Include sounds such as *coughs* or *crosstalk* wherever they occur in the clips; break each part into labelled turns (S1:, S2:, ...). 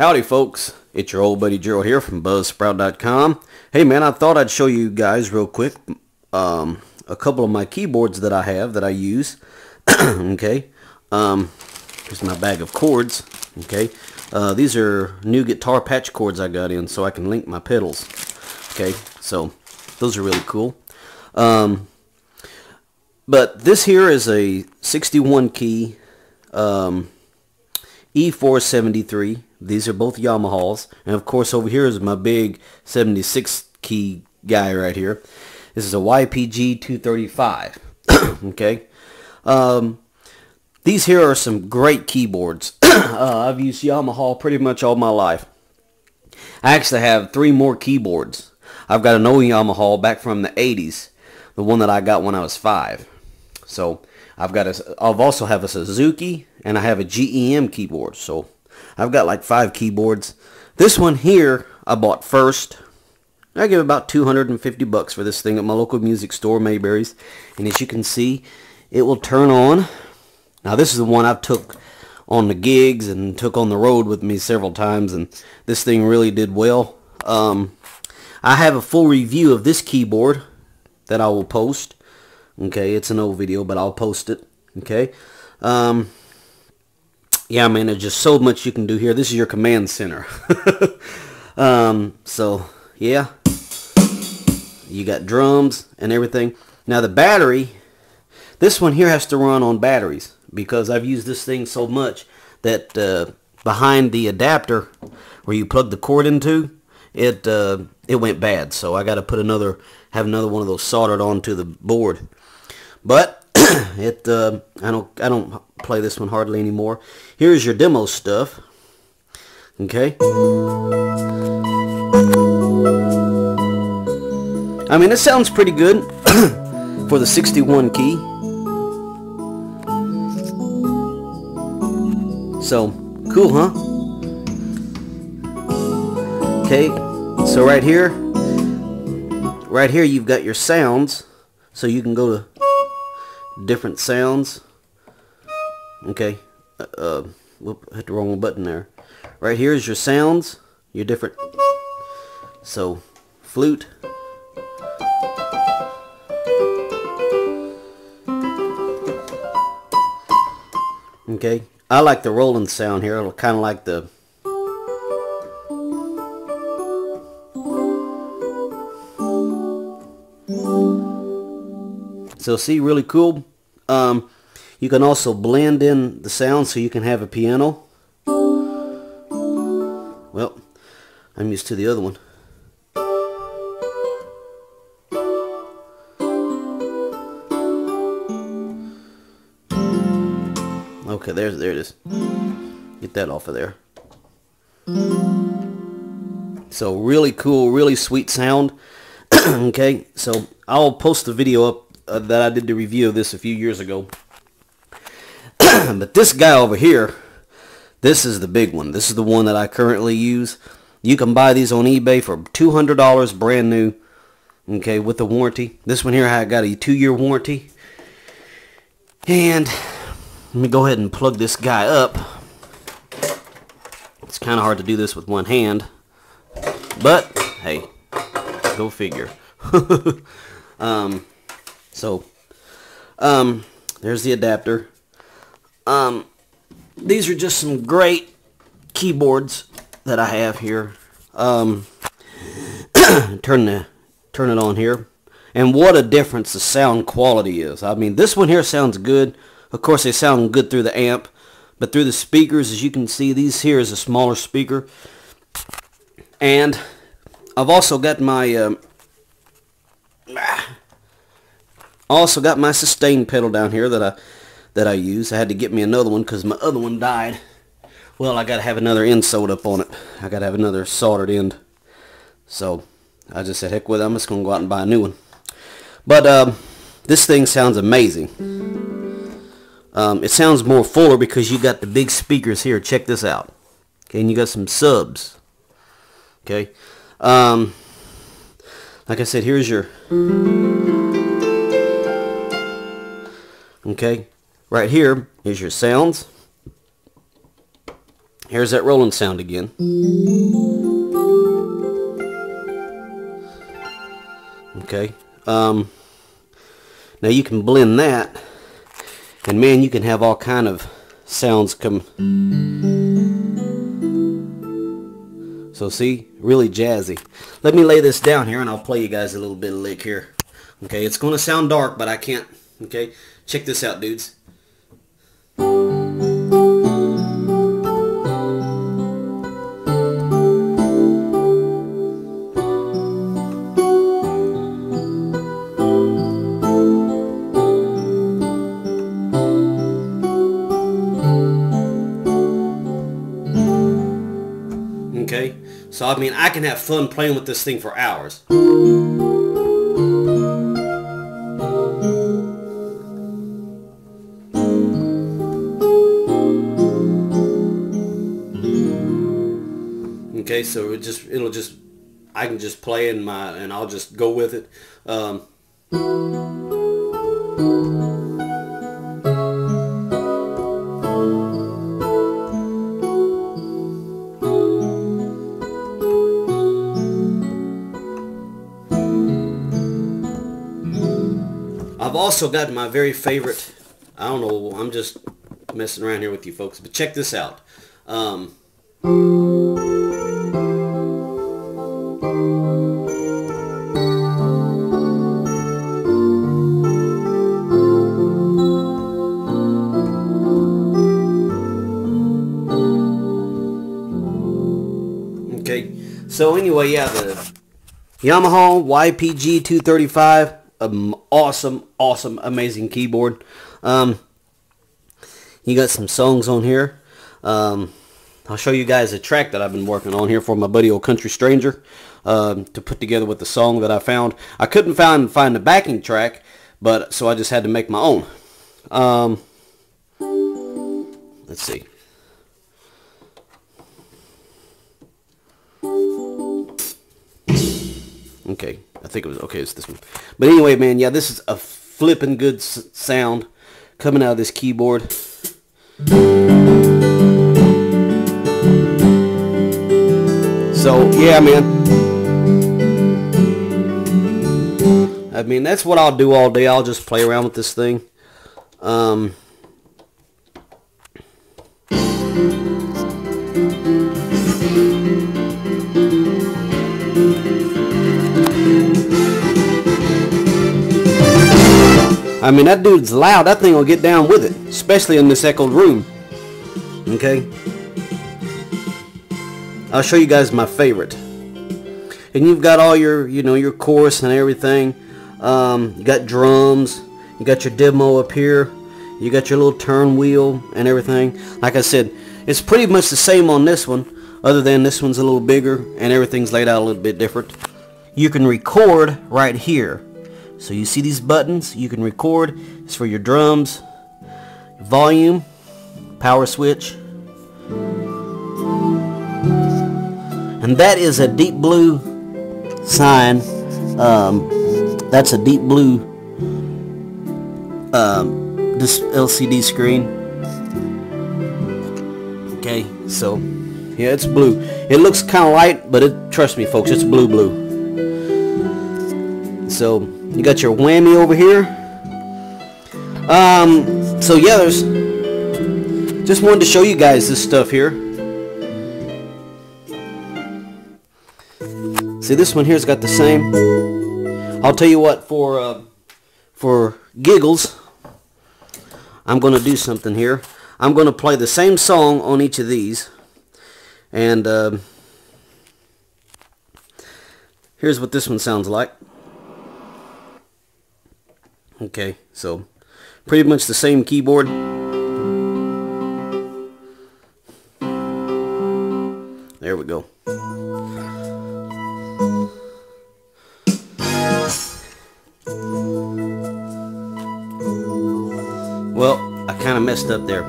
S1: Howdy folks, it's your old buddy Jerald here from Buzzsprout.com. Hey man, I thought I'd show you guys real quick um, a couple of my keyboards that I have that I use. *clears throat* okay, um, here's my bag of cords. Okay, uh, these are new guitar patch cords I got in so I can link my pedals. Okay, so those are really cool. Um, but this here is a 61 key um, E473. These are both Yamahas. And of course over here is my big 76 key guy right here. This is a YPG 235. *coughs* okay. Um, these here are some great keyboards. *coughs* uh, I've used Yamaha pretty much all my life. I actually have three more keyboards. I've got an old Yamaha back from the 80s. The one that I got when I was five. So I've got a, I've also have a Suzuki and I have a GEM keyboard. So I've got like five keyboards. This one here I bought first. I give about 250 bucks for this thing at my local music store, Mayberry's. And as you can see, it will turn on. Now this is the one I've took on the gigs and took on the road with me several times. And this thing really did well. Um, I have a full review of this keyboard that I will post. Okay, it's an old video, but I'll post it. Okay. Um, yeah, man, there's just so much you can do here. This is your command center. *laughs* um, so, yeah. You got drums and everything. Now, the battery, this one here has to run on batteries because I've used this thing so much that uh, behind the adapter where you plug the cord into, it uh, it went bad. So I got to put another, have another one of those soldered onto the board. But *clears throat* it uh, I don't I don't play this one hardly anymore. Here's your demo stuff. Okay. I mean, it sounds pretty good *clears throat* for the 61 key. So, cool, huh? Okay, so right here, right here you've got your sounds. So you can go to different sounds. Okay. Uh, uh, whoop, hit the wrong button there. Right here is your sounds. Your different. So, flute. Okay. I like the rolling sound here. It'll kind of like the So see, really cool. Um, you can also blend in the sound so you can have a piano. Well, I'm used to the other one. Okay, there's there it is. Get that off of there. So really cool, really sweet sound. *clears throat* okay, so I'll post the video up uh, that I did the review of this a few years ago. *clears throat* but this guy over here, this is the big one. This is the one that I currently use. You can buy these on eBay for $200 brand new. Okay, with the warranty. This one here I got a two-year warranty. And let me go ahead and plug this guy up. It's kind of hard to do this with one hand. But, hey, go figure. *laughs* um, so, um, there's the adapter. Um, these are just some great keyboards that I have here. Um, *coughs* turn the turn it on here, and what a difference the sound quality is. I mean, this one here sounds good. Of course, they sound good through the amp, but through the speakers, as you can see, these here is a smaller speaker. And I've also got my um, also got my sustain pedal down here that I that I use. I had to get me another one because my other one died. Well, I got to have another end sewed up on it. I got to have another soldered end. So I just said, heck with it. I'm just going to go out and buy a new one. But um, this thing sounds amazing. Um, it sounds more fuller because you got the big speakers here. Check this out. Okay, and you got some subs. Okay. Um, like I said, here's your... Okay, right here is your sounds. Here's that rolling sound again. Okay. Um, now you can blend that, and man, you can have all kind of sounds come. So see, really jazzy. Let me lay this down here, and I'll play you guys a little bit of lick here. Okay, it's going to sound dark, but I can't. Okay, check this out, dudes. Okay, so I mean, I can have fun playing with this thing for hours. Okay, so it just it'll just I can just play in my and I'll just go with it. Um, I've also got my very favorite, I don't know, I'm just messing around here with you folks, but check this out. Um, anyway, yeah, the Yamaha YPG 235 um, awesome, awesome, amazing keyboard. Um, you got some songs on here. Um, I'll show you guys a track that I've been working on here for my buddy Old Country Stranger um, to put together with the song that I found. I couldn't find find the backing track, but so I just had to make my own. Um, let's see. Okay, I think it was, okay, it's this one. But anyway, man, yeah, this is a flipping good sound coming out of this keyboard. So, yeah, man. I mean, that's what I'll do all day. I'll just play around with this thing. Um... I mean, that dude's loud. That thing will get down with it, especially in this echoed room. Okay? I'll show you guys my favorite. And you've got all your, you know, your chorus and everything. Um, you got drums. You got your demo up here. You got your little turn wheel and everything. Like I said, it's pretty much the same on this one, other than this one's a little bigger and everything's laid out a little bit different. You can record right here. So you see these buttons, you can record. It's for your drums, volume, power switch. And that is a deep blue sign. Um, that's a deep blue um, this LCD screen. Okay, so yeah, it's blue. It looks kind of light, but it trust me, folks, it's blue blue. So you got your whammy over here. Um, so yeah, there's just wanted to show you guys this stuff here. See, this one here's got the same. I'll tell you what, for uh, for giggles, I'm going to do something here. I'm going to play the same song on each of these. And uh, here's what this one sounds like. Okay, so pretty much the same keyboard. There we go. Well, I kind of messed up there.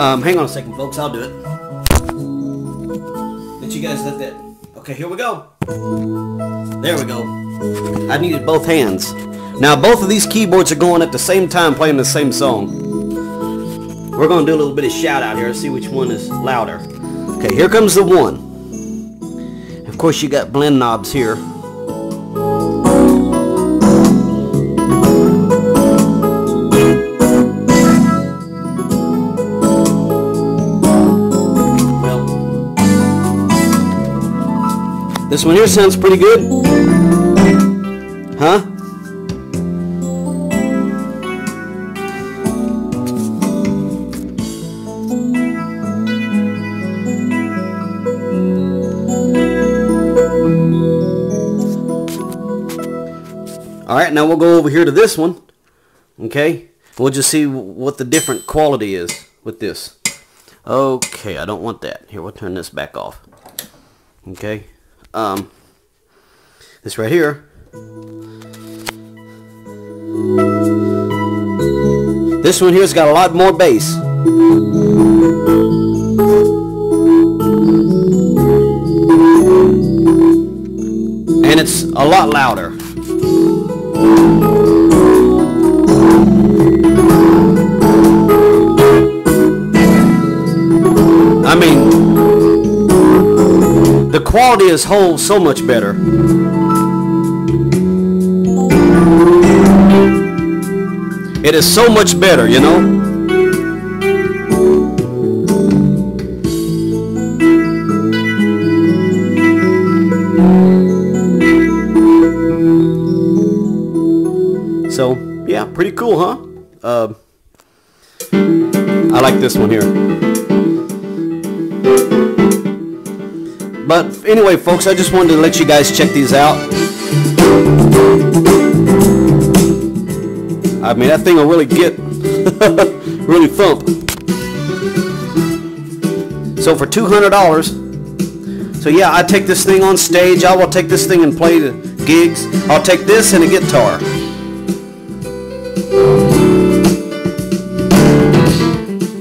S1: Um, hang on a second, folks. I'll do it you guys let that... Okay, here we go. There we go. I needed both hands. Now both of these keyboards are going at the same time playing the same song. We're going to do a little bit of shout out here, see which one is louder. Okay, here comes the one. Of course you got blend knobs here. This one here sounds pretty good. Huh? Alright, now we'll go over here to this one. Okay? We'll just see what the different quality is with this. Okay, I don't want that. Here, we'll turn this back off. Okay? Um, this right here. This one here's got a lot more bass. And it's a lot louder. Quality is whole so much better. It is so much better, you know? So, yeah, pretty cool, huh? Uh, I like this one here. But anyway, folks, I just wanted to let you guys check these out. I mean, that thing will really get, *laughs* really thump. So for $200, so yeah, I take this thing on stage. I will take this thing and play the gigs. I'll take this and a guitar.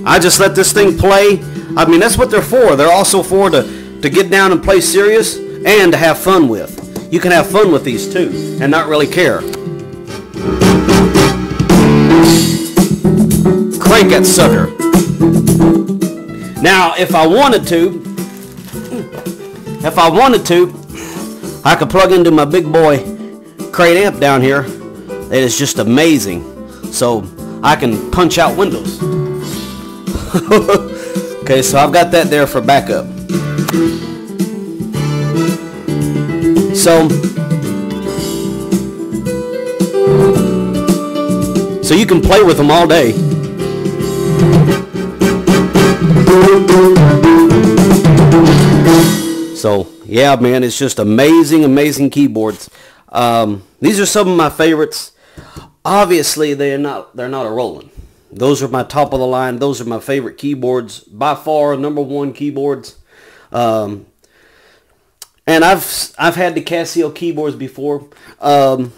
S1: I just let this thing play. I mean, that's what they're for. They're also for to to get down and play serious and to have fun with. You can have fun with these too and not really care. Crank that sucker. Now, if I wanted to, if I wanted to, I could plug into my big boy crate amp down here. It is just amazing. So I can punch out windows. *laughs* okay, so I've got that there for backup. So, so you can play with them all day. So, yeah, man, it's just amazing, amazing keyboards. Um, these are some of my favorites. Obviously, they're not they're not a Roland. Those are my top of the line. Those are my favorite keyboards by far, number one keyboards. Um, and I've I've had the Casio keyboards before. Um,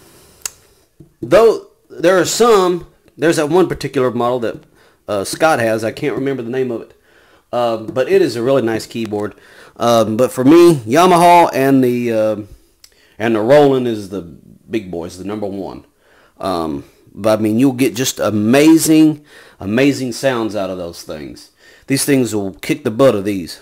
S1: though there are some, there's that one particular model that uh, Scott has. I can't remember the name of it, um, but it is a really nice keyboard. Um, but for me, Yamaha and the uh, and the Roland is the big boys, the number one. Um, but I mean, you'll get just amazing, amazing sounds out of those things. These things will kick the butt of these.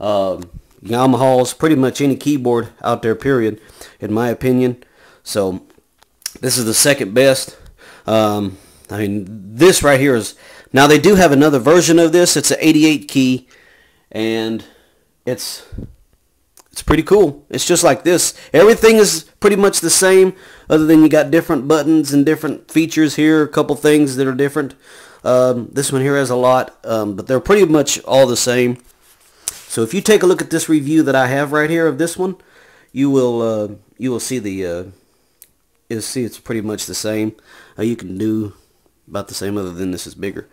S1: Um, Yamaha's, pretty much any keyboard out there, period, in my opinion. So this is the second best. Um, I mean, this right here is, now they do have another version of this. It's an 88 key, and it's, it's pretty cool. It's just like this. Everything is pretty much the same, other than you got different buttons and different features here, a couple things that are different. Um, this one here has a lot, um, but they're pretty much all the same. So if you take a look at this review that I have right here of this one, you will uh, you will see the uh, you'll see it's pretty much the same. Uh, you can do about the same other than this is bigger.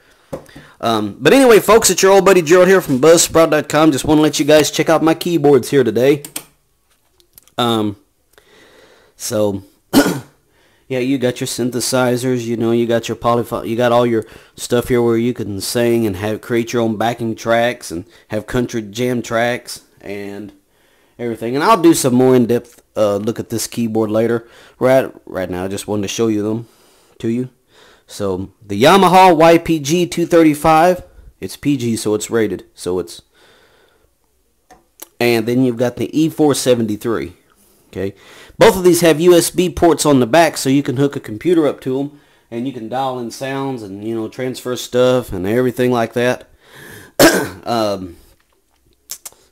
S1: Um, but anyway, folks, it's your old buddy Jerald here from Buzzsprout.com. Just want to let you guys check out my keyboards here today. Um, so yeah, you got your synthesizers, you know, you got your polyphon, you got all your stuff here where you can sing and have create your own backing tracks and have country jam tracks and everything. And I'll do some more in-depth uh, look at this keyboard later. Right, right now, I just wanted to show you them to you. So the Yamaha YPG 235, it's PG, so it's rated. So it's, and then you've got the E473. Okay, both of these have USB ports on the back, so you can hook a computer up to them, and you can dial in sounds and you know transfer stuff and everything like that. *coughs* um,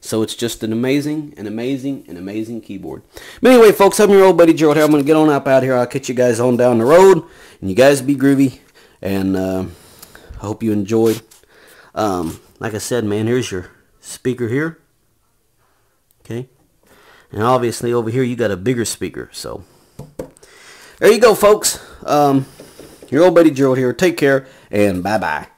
S1: so it's just an amazing, an amazing, an amazing keyboard. But anyway, folks, I'm your old buddy Jerald here. I'm going to get on up out here. I'll catch you guys on down the road. And you guys be groovy. And uh, I hope you enjoyed. Um, like I said, man, here's your speaker here. Okay. And obviously over here you got a bigger speaker. So there you go, folks. Um, your old buddy Jerald here. Take care and bye-bye.